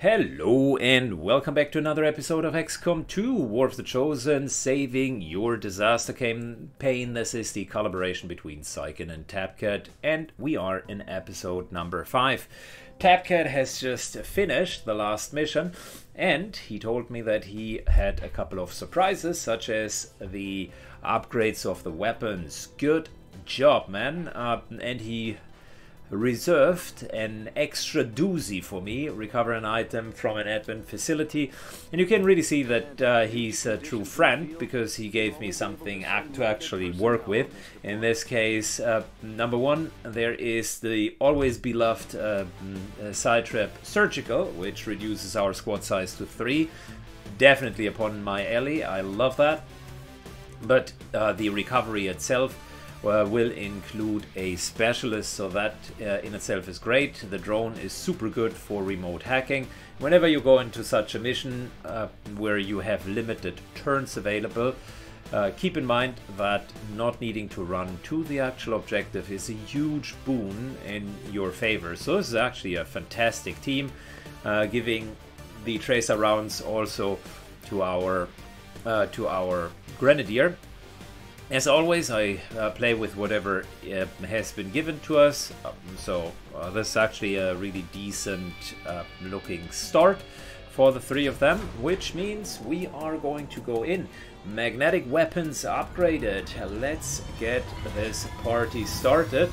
Hello and welcome back to another episode of XCOM 2 War of the Chosen Saving Your Disaster Campaign. This is the collaboration between Syken and Tapcat and we are in episode number 5. Tapcat has just finished the last mission and he told me that he had a couple of surprises such as the upgrades of the weapons. Good job man uh, and he reserved an extra doozy for me, recover an item from an admin facility. And you can really see that uh, he's a true friend because he gave me something act to actually work with. In this case, uh, number one, there is the always beloved uh, mm, SitRep surgical, which reduces our squad size to three. Definitely upon my alley, I love that. But uh, the recovery itself uh, will include a specialist, so that uh, in itself is great. The drone is super good for remote hacking. Whenever you go into such a mission uh, where you have limited turns available, uh, keep in mind that not needing to run to the actual objective is a huge boon in your favor. So this is actually a fantastic team, uh, giving the tracer rounds also to our uh, to our grenadier as always, I uh, play with whatever uh, has been given to us, um, so uh, this is actually a really decent uh, looking start for the three of them, which means we are going to go in. Magnetic weapons upgraded. Let's get this party started.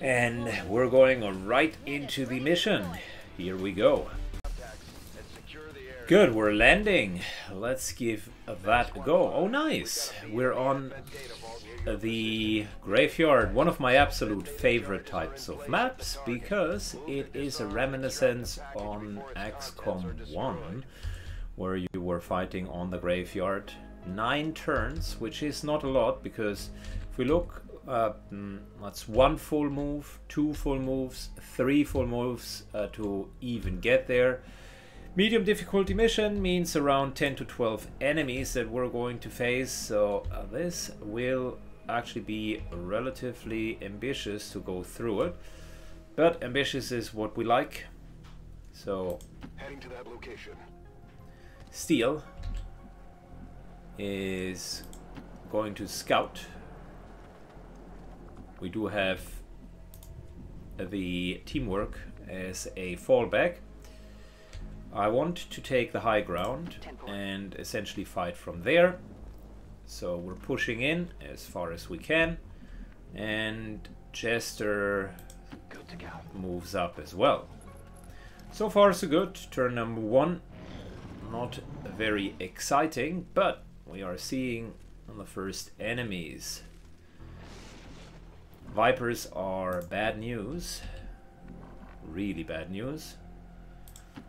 And we're going right into the mission. Here we go. Good, we're landing. Let's give that a go. Oh, nice. We're on the graveyard, one of my absolute favorite types of maps, because it is a reminiscence on XCOM 1, where you were fighting on the graveyard. Nine turns, which is not a lot, because if we look, uh, that's one full move, two full moves, three full moves uh, to even get there. Medium difficulty mission means around 10 to 12 enemies that we're going to face, so uh, this will actually be relatively ambitious to go through it. But ambitious is what we like. So heading to that location. Steel is going to scout. We do have the teamwork as a fallback. I want to take the high ground and essentially fight from there. So we're pushing in as far as we can. And Jester moves up as well. So far so good. Turn number one. Not very exciting, but we are seeing the first enemies. Vipers are bad news. Really bad news.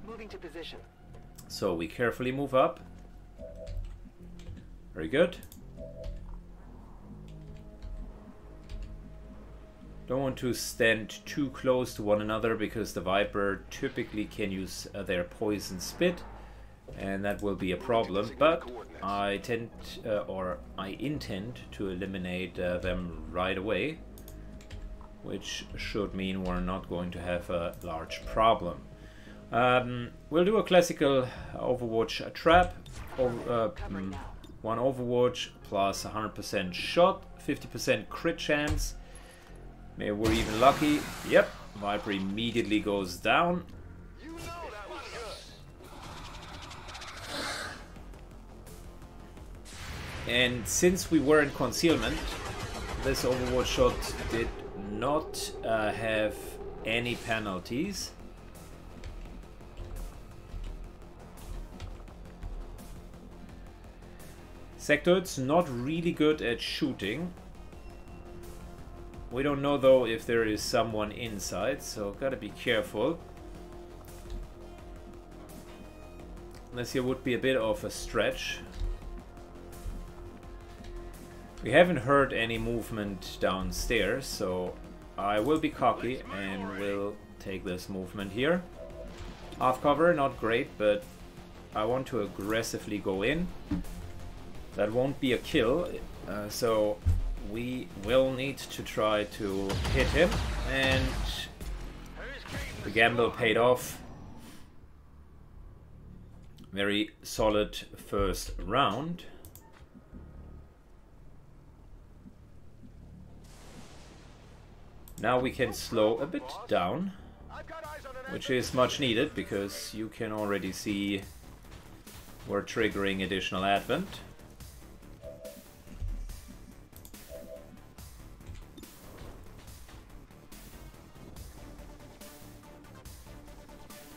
Moving to position. So we carefully move up. Very good. Don't want to stand too close to one another because the Viper typically can use uh, their poison spit and that will be a problem but I tend uh, or I intend to eliminate uh, them right away which should mean we're not going to have a large problem. Um, we'll do a classical Overwatch trap. Or, uh, mm, one Overwatch plus 100% shot, 50% crit chance. Maybe we're even lucky. Yep, Viper immediately goes down. And since we were in concealment, this Overwatch shot did not uh, have any penalties. Sectoid's not really good at shooting. We don't know though if there is someone inside, so gotta be careful. This here would be a bit of a stretch. We haven't heard any movement downstairs, so I will be cocky and will take this movement here. Half cover, not great, but I want to aggressively go in. That won't be a kill, uh, so we will need to try to hit him, and the gamble paid off. Very solid first round. Now we can slow a bit down, which is much needed because you can already see we're triggering additional advent.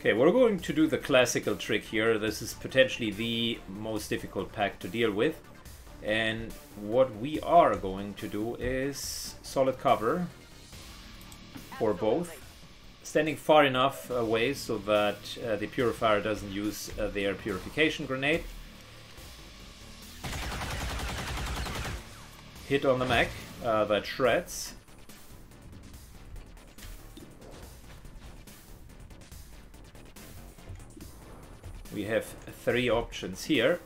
Okay, we're going to do the classical trick here. This is potentially the most difficult pack to deal with. And what we are going to do is solid cover for both. Standing far enough away so that uh, the purifier doesn't use uh, their purification grenade. Hit on the mech uh, that shreds. We have three options here.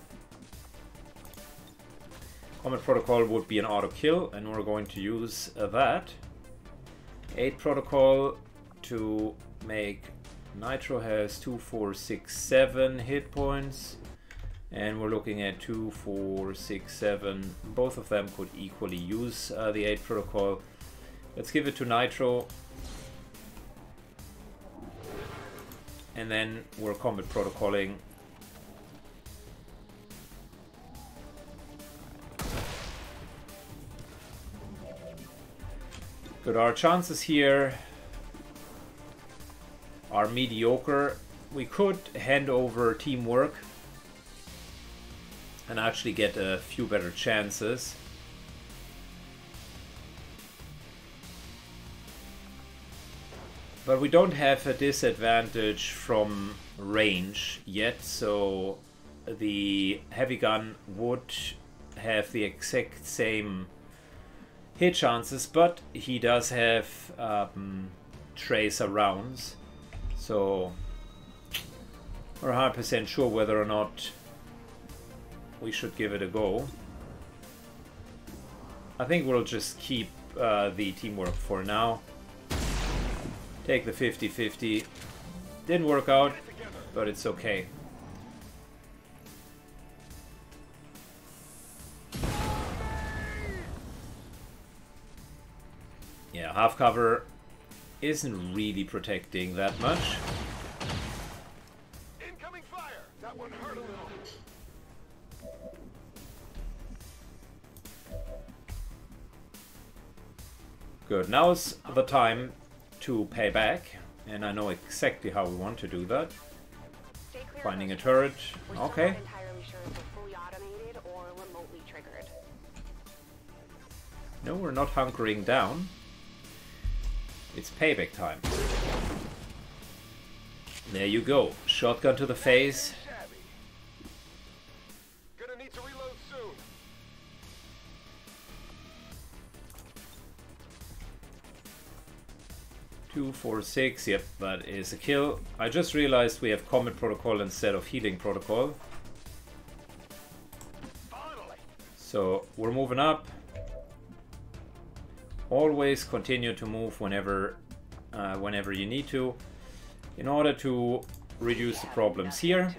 Combat Protocol would be an auto kill, and we're going to use that. Aid Protocol to make Nitro has 2, 4, 6, 7 hit points. And we're looking at 2, 4, 6, 7. Both of them could equally use uh, the Aid Protocol. Let's give it to Nitro. And then we're combat protocoling Good, our chances here are mediocre. We could hand over teamwork and actually get a few better chances. But we don't have a disadvantage from range yet, so the heavy gun would have the exact same hit chances, but he does have um, tracer rounds, so we're 100% sure whether or not we should give it a go. I think we'll just keep uh, the teamwork for now. Take the 50-50. Didn't work out, but it's okay. Yeah, half cover isn't really protecting that much. Incoming fire. That one hurt a little. Good. Now's the time to pay back, and I know exactly how we want to do that. Finding a turret. Okay. No, we're not hunkering down. It's payback time. There you go. Shotgun to the face. Two, four, six. Yep, that is a kill. I just realized we have Combat Protocol instead of Healing Protocol. So we're moving up. Always continue to move whenever, uh, whenever you need to. In order to reduce the problems here,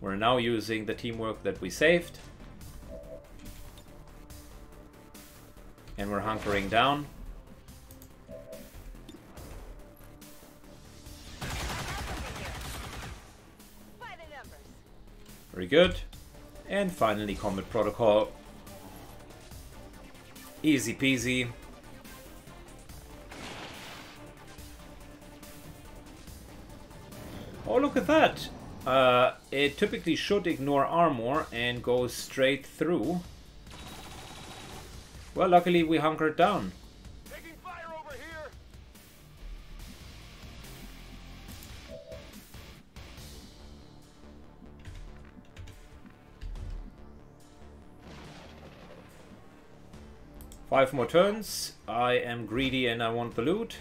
we're now using the teamwork that we saved. And we're hunkering down. Very good. And finally, Combat Protocol. Easy peasy. Oh, look at that. Uh, it typically should ignore armor and go straight through. Well, luckily we hunkered down. Five more turns. I am greedy and I want the loot.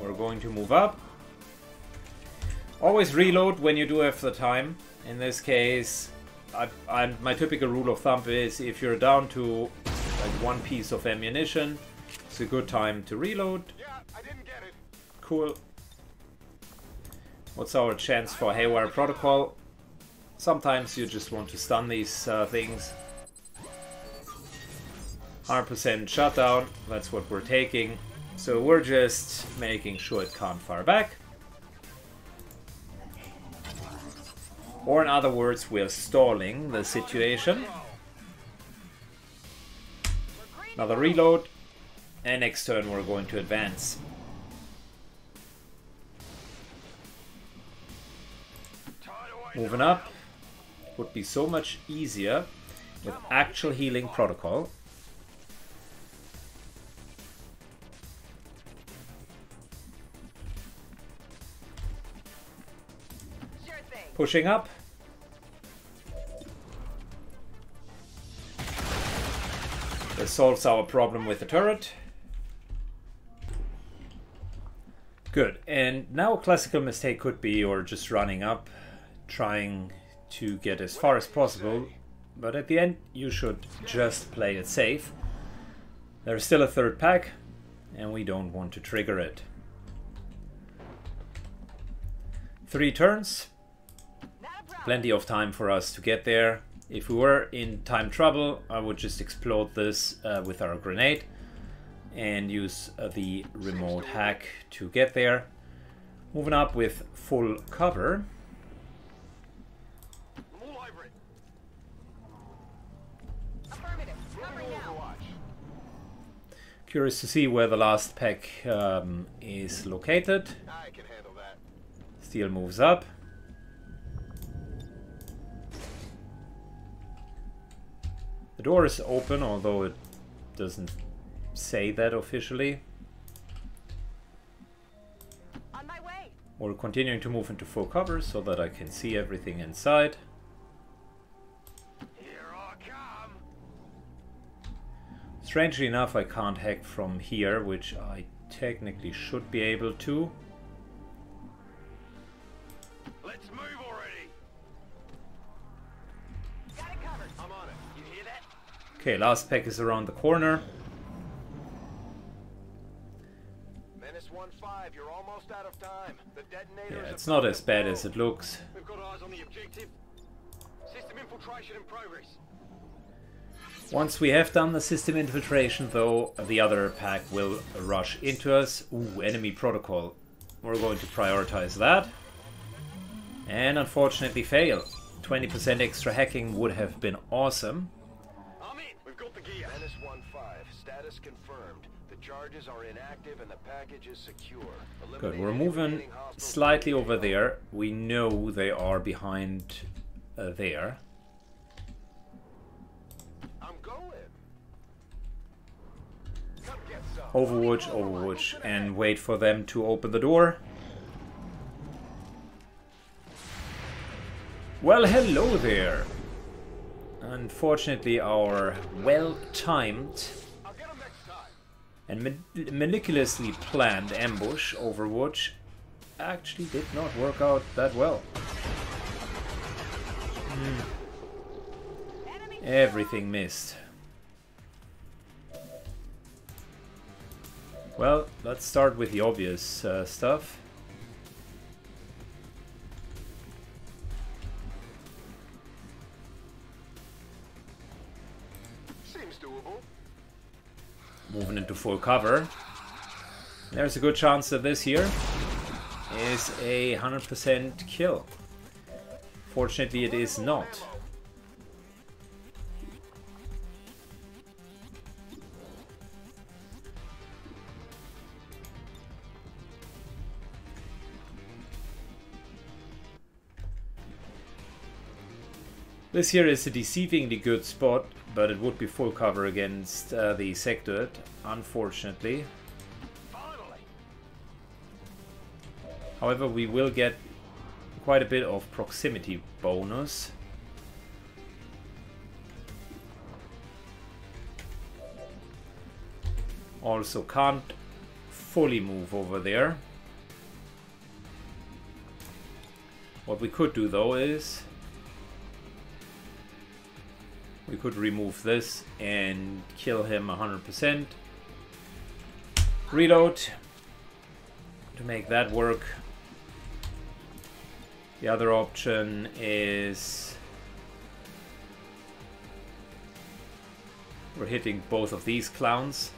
We're going to move up. Always reload when you do have the time. In this case, I, I, my typical rule of thumb is if you're down to like one piece of ammunition, it's a good time to reload. Yeah, I didn't get it. Cool. What's our chance for Haywire Protocol? Sometimes you just want to stun these uh, things. 100% shutdown, that's what we're taking. So we're just making sure it can't fire back. Or in other words, we're stalling the situation. Another reload. And next turn we're going to advance. Moving up would be so much easier with actual healing protocol. Pushing up. This solves our problem with the turret. Good. And now a classical mistake could be or just running up, trying to get as far as possible. But at the end, you should just play it safe. There's still a third pack, and we don't want to trigger it. Three turns. Plenty of time for us to get there. If we were in time trouble, I would just explode this uh, with our grenade and use uh, the remote hack to get there. Moving up with full cover. I'm all over it. Affirmative. Covering now. Overwatch. Curious to see where the last pack um, is located. I can handle that. Steel moves up. Door is open, although it doesn't say that officially. On my way. We're continuing to move into full cover so that I can see everything inside. Here I come. Strangely enough, I can't hack from here, which I technically should be able to. Let's move Okay, last pack is around the corner. Menace 1-5, you're almost out of time. The detonators Yeah, it's not as bad as it looks. We've got eyes on the objective. System infiltration in progress. Once we have done the system infiltration, though, the other pack will rush into us. Ooh, enemy protocol. We're going to prioritize that. And unfortunately fail. 20% extra hacking would have been awesome. Status confirmed. The charges are inactive and the package is secure. Good, we're moving slightly over there. We know they are behind uh, there. I'm going. Come get some. Overwatch, Overwatch, and wait for them to open the door. Well, hello there. Unfortunately, our well-timed and meticulously planned ambush Overwatch actually did not work out that well. Enemy. Everything missed. Well, let's start with the obvious uh, stuff. Moving into full cover. There's a good chance that this here is a 100% kill. Fortunately, it is not. This here is a deceivingly good spot, but it would be full cover against uh, the Sectoid, unfortunately. Finally. However, we will get quite a bit of proximity bonus. Also can't fully move over there. What we could do though is could remove this and kill him 100%. Reload to make that work. The other option is we're hitting both of these clowns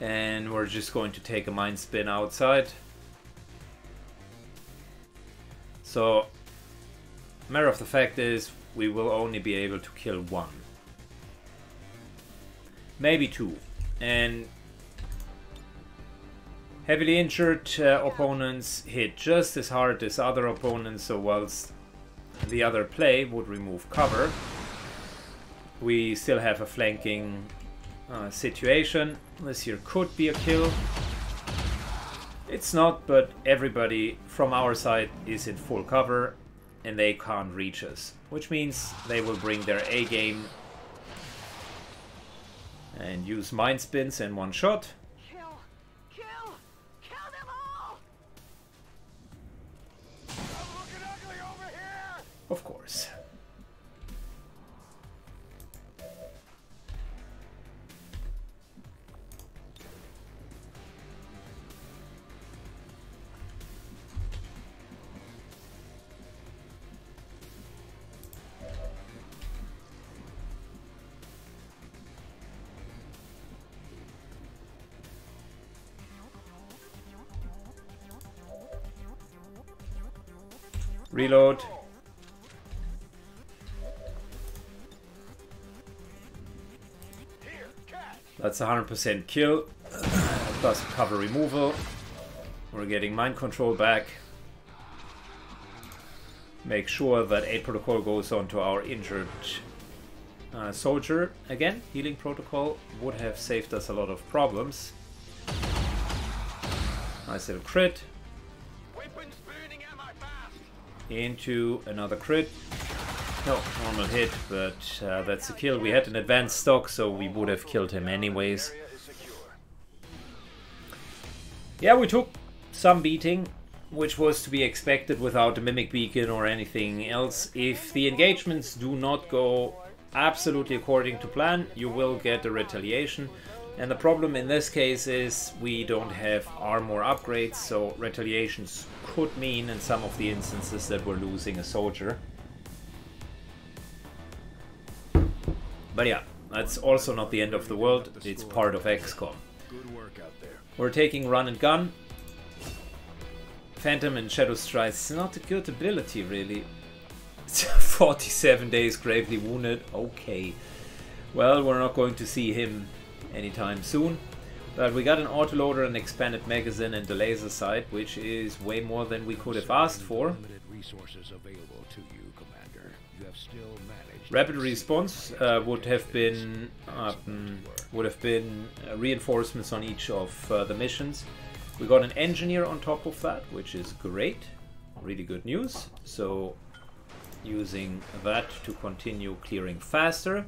and we're just going to take a mind spin outside. So, matter of the fact is, we will only be able to kill one. Maybe two. And heavily injured uh, opponents hit just as hard as other opponents, so whilst the other play would remove cover, we still have a flanking uh, situation. This here could be a kill. It's not, but everybody from our side is in full cover and they can't reach us. Which means they will bring their A game and use mind spins in one shot. Kill! Kill! Kill them all! I'm looking ugly over here! Of course. Reload. That's 100% kill. Plus cover removal. We're getting mind control back. Make sure that aid protocol goes on to our injured uh, soldier. Again, healing protocol would have saved us a lot of problems. Nice little crit. Into another crit. No, normal hit, but uh, that's a kill. We had an advanced stock, so we would have killed him anyways. Yeah, we took some beating, which was to be expected without the Mimic Beacon or anything else. If the engagements do not go absolutely according to plan, you will get a retaliation. And the problem in this case is we don't have armor upgrades, so retaliations could mean in some of the instances that we're losing a soldier. But yeah, that's also not the end of the world, it's part of XCOM. Good work out there. We're taking run and gun. Phantom and Shadow Strides is not a good ability, really. 47 days gravely wounded. Okay. Well, we're not going to see him anytime soon. But we got an autoloader, an expanded magazine, and the laser sight, which is way more than we could have asked for. Resources available to you, Commander. You have still managed. Rapid response uh, would have been um, would have been uh, reinforcements on each of uh, the missions. We got an engineer on top of that, which is great, really good news. So using that to continue clearing faster.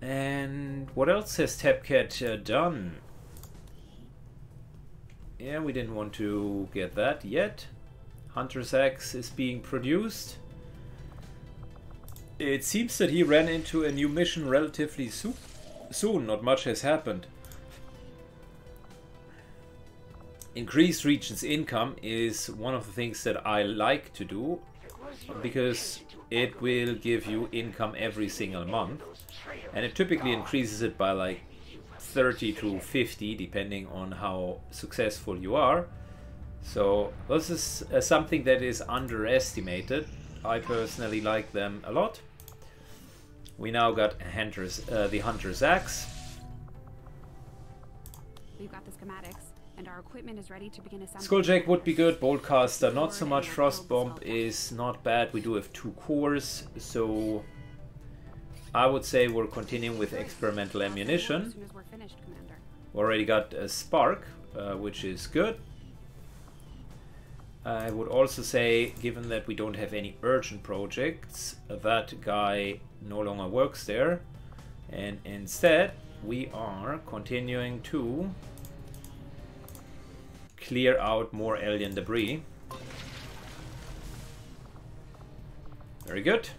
And what else has Tapcat uh, done? Yeah, we didn't want to get that yet. Hunter's Axe is being produced. It seems that he ran into a new mission relatively soo- soon. Not much has happened. Increased region's income is one of the things that I like to do because it will give you income every single month and it typically increases it by like 30 to 50 depending on how successful you are. So this is uh, something that is underestimated. I personally like them a lot. We now got hunters uh, the hunter's axe. We've got the schematics, and our equipment is ready to begin assembly. Skulljack would be good, Boltcaster not so much, Frostbomb is not bad, we do have two cores, so I would say we're continuing with experimental ammunition. we're finished, Commander. Already got a spark, uh, which is good. I would also say, given that we don't have any urgent projects, that guy no longer works there. And instead, we are continuing to clear out more alien debris. Very good.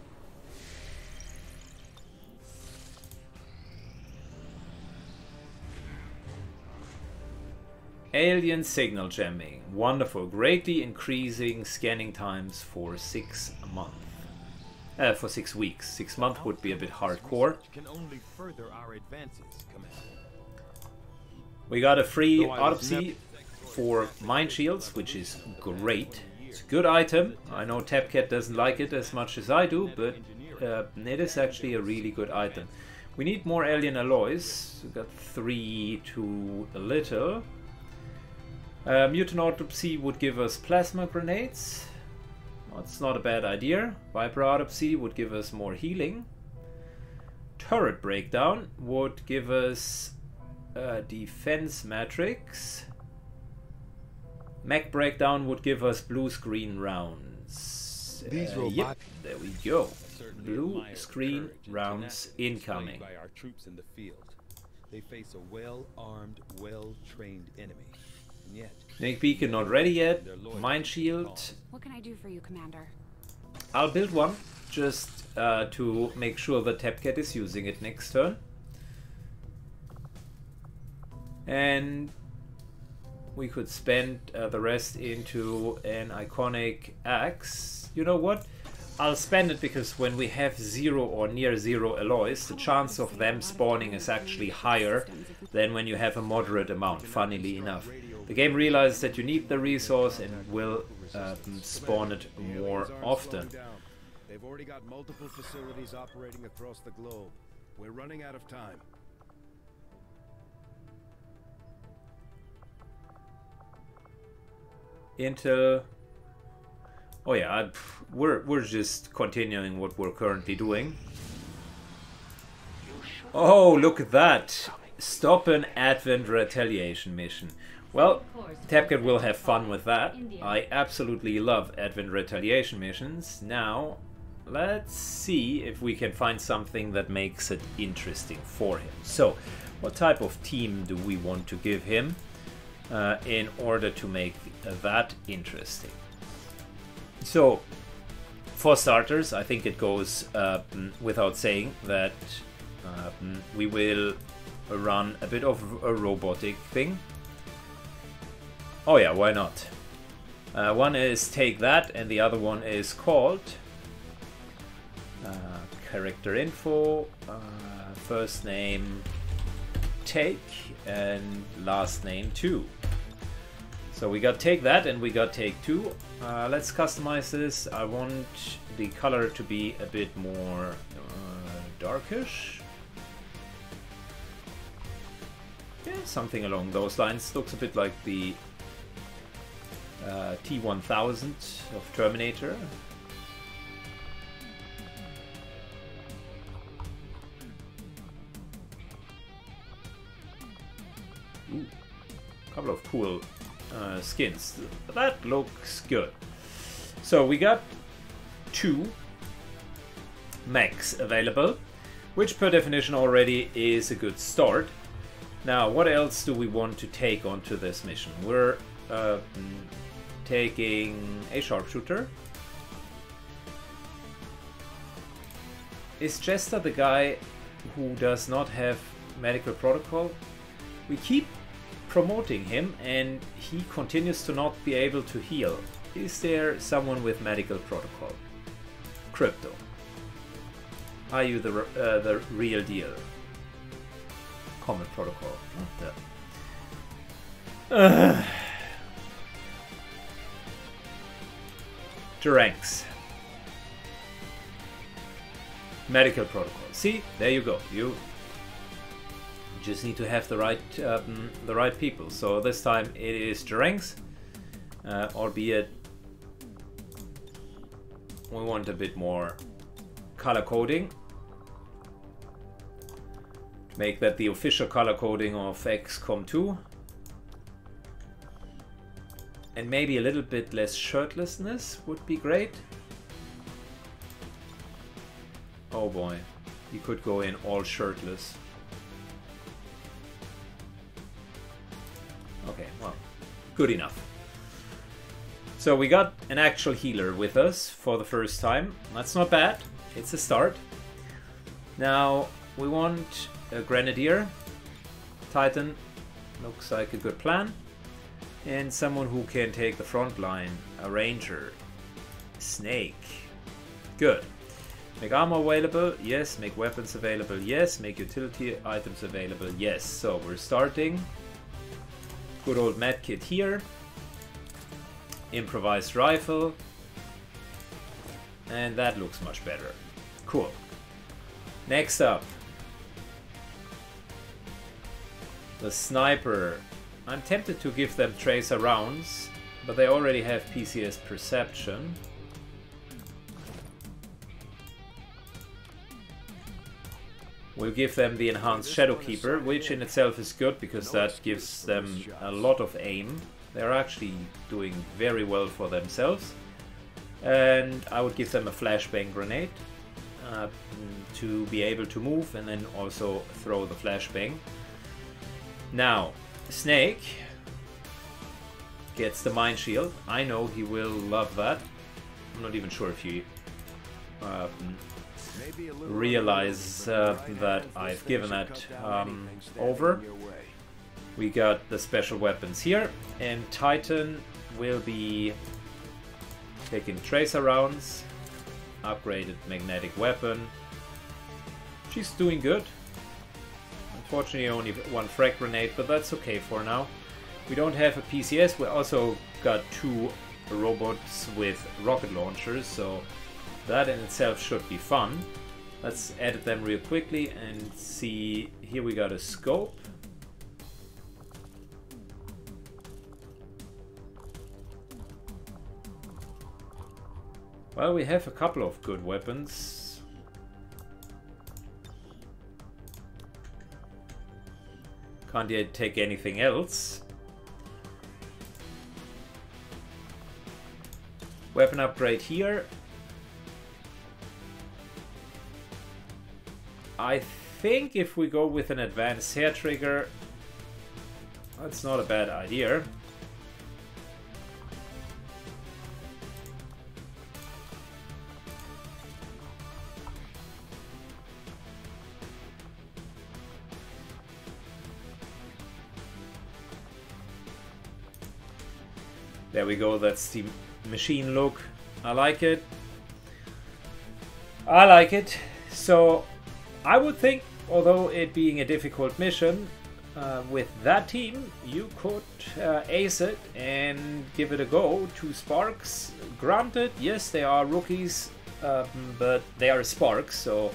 Alien signal jamming. Wonderful. Greatly increasing scanning times for six months. Uh, for six weeks. Six months would be a bit hardcore. Can only further our advances, We got a free Though I was autopsy for mind shields, which is great. It's a good item. I know Tapcat doesn't like it as much as I do, but uh, it is actually a really good item. We need more alien alloys. We've got three too little. Uh, Muton autopsy would give us plasma grenades. That's not a bad idea. Viper autopsy would give us more healing. Turret breakdown would give us uh, defense matrix. Mech breakdown would give us blue screen rounds. These Uh, yep, there we go. Blue screen rounds tenacity displayed incoming. By our troops in the field. They face a well-armed, well-trained enemy. And yet, Snake beacon not ready yet. Their loyalty Mind shield. What can I do for you, Commander? I'll build one just uh, to make sure that Tapcat is using it next turn. And we could spend uh, the rest into an iconic axe. You know what? I'll spend it because when we have zero or near zero alloys, the chance of them spawning is actually higher than when you have a moderate amount, funnily enough. The game realizes that you need the resource and will um, spawn it more often. They've already got multiple facilities operating across the globe. We're running out of time. Intel. Oh yeah, I- we're we're just continuing what we're currently doing. Oh, look at that! Stop an Advent retaliation mission. Well, Tapcat will have fun with that. I absolutely love Advent retaliation missions. Now, let's see if we can find something that makes it interesting for him. So, what type of team do we want to give him uh, in order to make that interesting? So, for starters, I think it goes uh, mm, without saying that uh, we will run a bit of a robotic thing. Oh yeah, why not? Uh, one is take that, and the other one is called uh, character info, uh, first name take, and last name two. So we got take that, and we got take two. Uh, let's customize this. I want the color to be a bit more uh, darkish. Yeah, something along those lines. Looks a bit like the uh, T1000 of Terminator. Ooh, couple of cool uh, skins. That looks good. So we got two mechs available, which per definition already is a good start. Now, what else do we want to take onto this mission? We're uh, taking a sharpshooter. Is Jester the guy who does not have medical protocol? We keep promoting him and he continues to not be able to heal. Is there someone with medical protocol? Crypto. Are you the, uh, the real deal? Common protocol, not the. Ugh. Duranx. Medical protocol. See, there you go. You just need to have the right um, the right people. So this time it is Duranx, uh, albeit we want a bit more color coding. To make that the official color coding of XCOM 2. And maybe a little bit less shirtlessness would be great. Oh boy, you could go in all shirtless. Good enough. So we got an actual healer with us for the first time. That's not bad. It's a start. Now we want a grenadier. Titan looks like a good plan. And someone who can take the front line. A ranger. Snake. Good. Make armor available, yes. Make weapons available, yes. Make utility items available, yes. So we're starting. Good old medkit here. Improvised rifle. And that looks much better. Cool. Next up. The sniper. I'm tempted to give them tracer rounds, but they already have PCS perception. We'll give them the enhanced Shadow Keeper, which in itself is good because that gives them a lot of aim. They're actually doing very well for themselves. And I would give them a flashbang grenade uh, to be able to move and then also throw the flashbang. Now, Snake gets the Mind Shield. I know he will love that. I'm not even sure if he uh, realize uh, that I've given that um, over. We got the special weapons here, and Titan will be taking tracer rounds, upgraded magnetic weapon. She's doing good. Unfortunately, only one frag grenade, but that's okay for now. We don't have a PCS. We also got two robots with rocket launchers, so that in itself should be fun. Let's edit them real quickly and see. Here we got a scope. Well, we have a couple of good weapons. Can't yet take anything else. Weapon upgrade here. I think if we go with an advanced hair trigger, that's not a bad idea. There we go, that's the machine look. I like it. I like it. So I would think, although it being a difficult mission, uh, with that team, you could uh, ace it and give it a go. Two Sparks, granted, yes, they are rookies, um, but they are Sparks, so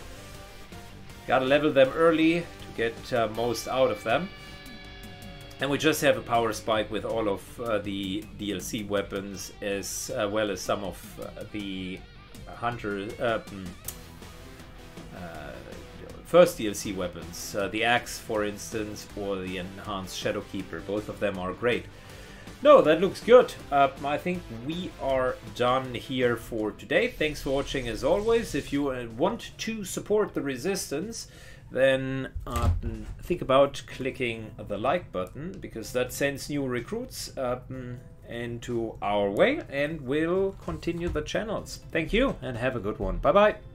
gotta level them early to get uh, most out of them. And we just have a power spike with all of uh, the DLC weapons, as uh, well as some of uh, the hunter uh, mm, uh, first DLC weapons. Uh, the axe, for instance, or the enhanced Shadow Keeper. Both of them are great. No, that looks good. I think we are done here for today. Thanks for watching as always. If you want to support the Resistance, then uh, think about clicking the like button because that sends new recruits uh, into our way and will continue the channels. Thank you and have a good one. Bye bye.